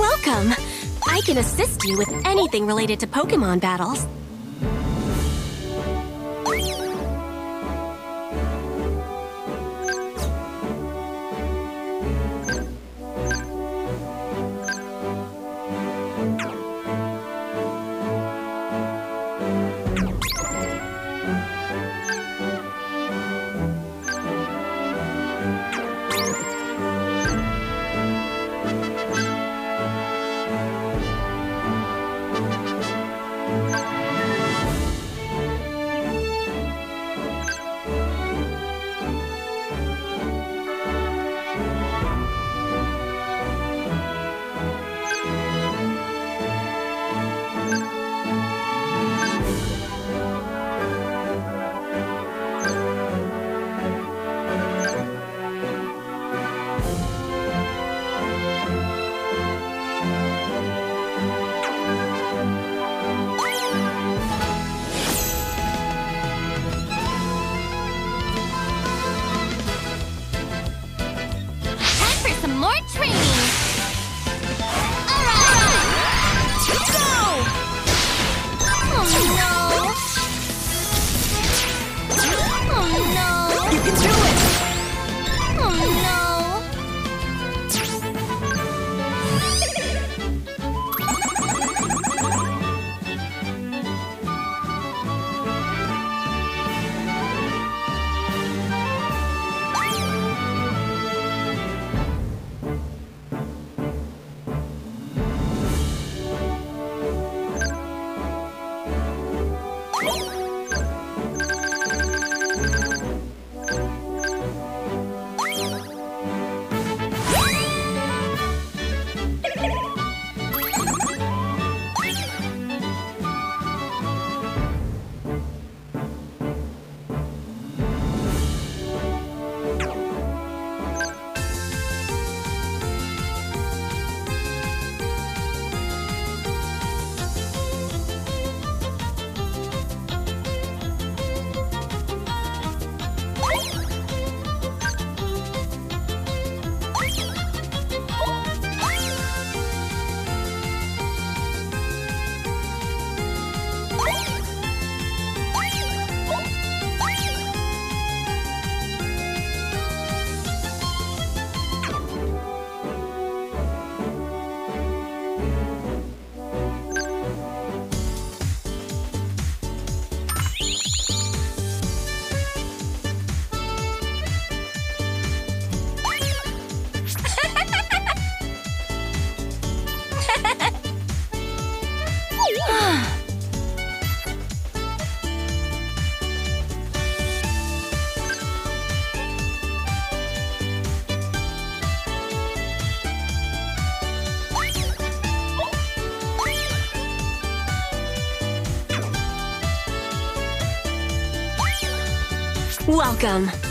Welcome! I can assist you with anything related to Pokemon battles. Welcome!